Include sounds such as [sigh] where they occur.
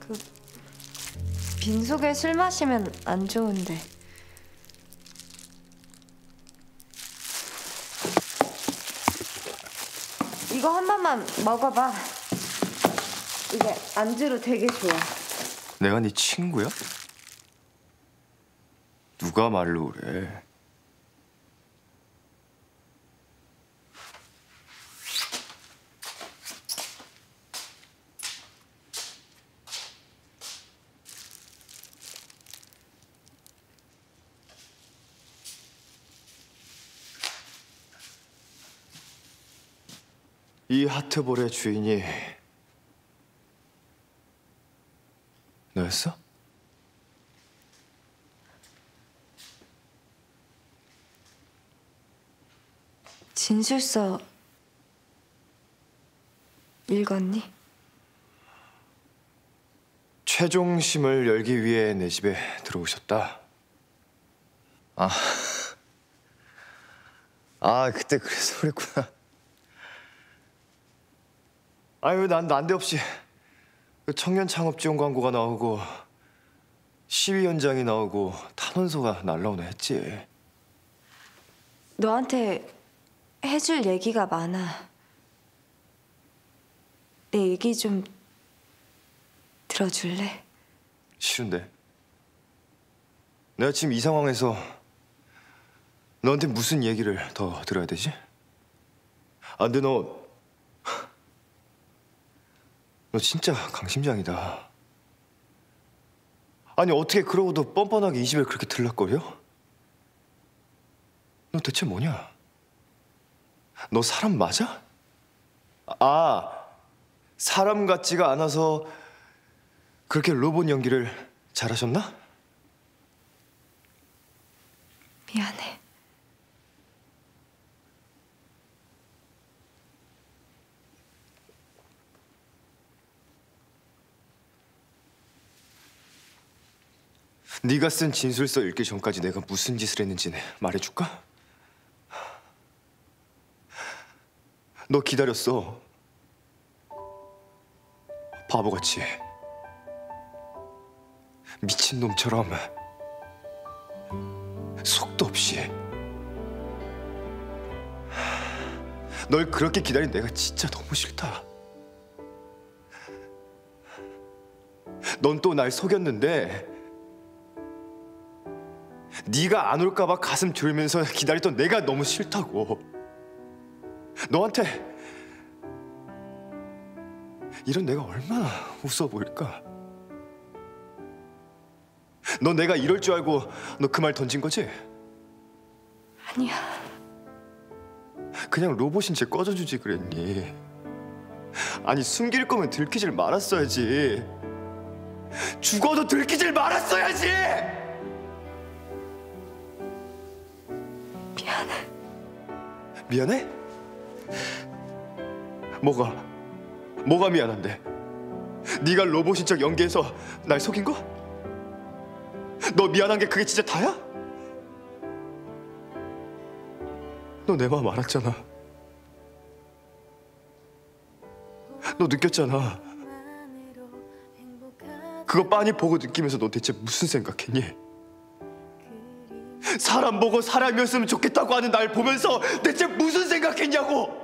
그 빈속에 술 마시면 안 좋은데. 이거 한 번만 먹어봐. 이게 안주로 되게 좋아. 내가 네 친구야? 누가 말로 그래? 이 하트볼의 주인이 너였어? 진술서 읽었니? 최종심을 열기 위해 내 집에 들어오셨다. 아, 아 그때 그래서 그랬구나. 아유 난 난데없이 그 청년 창업 지원 광고가 나오고 시위 현장이 나오고 탄원서가 날라오네 했지. 너한테 해줄 얘기가 많아. 내 얘기 좀 들어줄래? 싫은데. 내가 지금 이 상황에서 너한테 무슨 얘기를 더 들어야 되지? 안 돼, 너. 너 진짜 강심장이다. 아니, 어떻게 그러고도 뻔뻔하게 이 집에 그렇게 들락거려? 너 대체 뭐냐? 너 사람 맞아? 아, 사람 같지가 않아서 그렇게 로봇 연기를 잘하셨나? 미안해. 네가 쓴 진술서 읽기 전까지 내가 무슨 짓을 했는지 말해줄까? 너 기다렸어. 바보같이. 미친놈처럼. 속도 없이. 널 그렇게 기다린 내가 진짜 너무 싫다. 넌 또 날 속였는데 네가 안 올까 봐 가슴 졸면서 [laughs] 기다렸던 내가 너무 싫다고. 너한테 이런 내가 얼마나 웃어 보일까? 너 내가 이럴 줄 알고 너 그 말 던진 거지? 아니야. 그냥 로봇인 채 꺼져주지 그랬니? 아니 숨길 거면 들키질 말았어야지. 죽어도 들키질 말았어야지. 미안해? 뭐가? 뭐가 미안한데? 네가 로봇인 척 연기해서 날 속인 거? 너 미안한 게 그게 진짜 다야? 너 내 마음 알았잖아. 너 느꼈잖아. 그거 빤히 보고 느끼면서 너 대체 무슨 생각했니? 사람 보고 사람이었으면 좋겠다고 하는 날 보면서 대체 무슨 생각했냐고!